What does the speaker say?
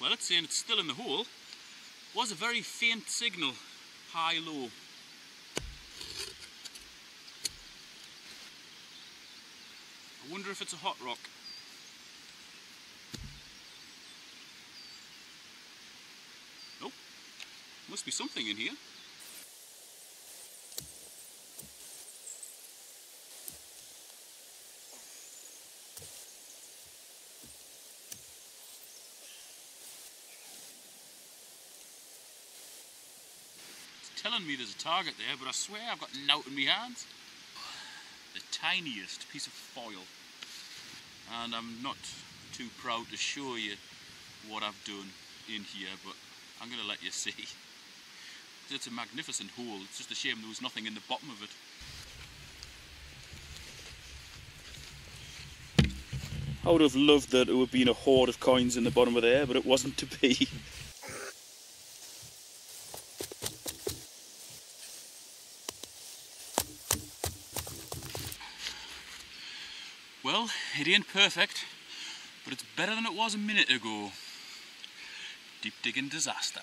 Well, it's saying it's still in the hole. Was a very faint signal, high-low. I wonder if it's a hot rock. Nope. Must be something in here. Telling me there's a target there, but I swear I've got nout in my hands. The tiniest piece of foil. And I'm not too proud to show you what I've done in here, but I'm going to let you see. It's a magnificent hole. It's just a shame there was nothing in the bottom of it. I would have loved that it would have been a hoard of coins in the bottom of there, but it wasn't to be. Well, it ain't perfect, but it's better than it was a minute ago. Deep digging disaster.